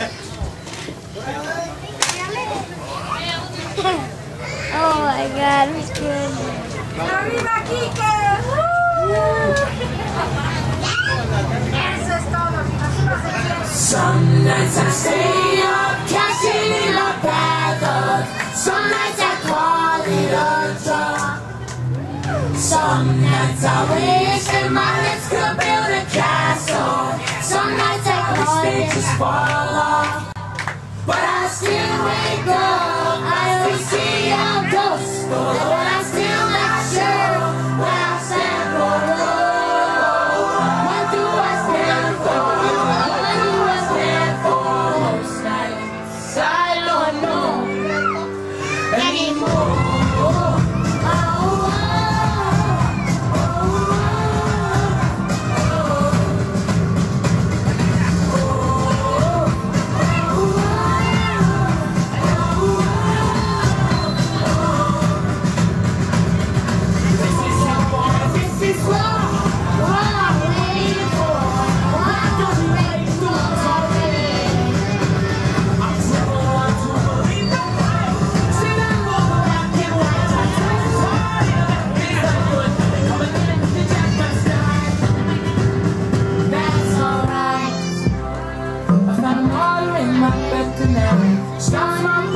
oh my god, it's good. ¡Arriba, Kike! Eso es todo, Some nights I stay up, cashing my path Some nights I call it a draw. Some nights I wish that my lips could build a castle. Some nights I wish they just fall 아. Stop smiling.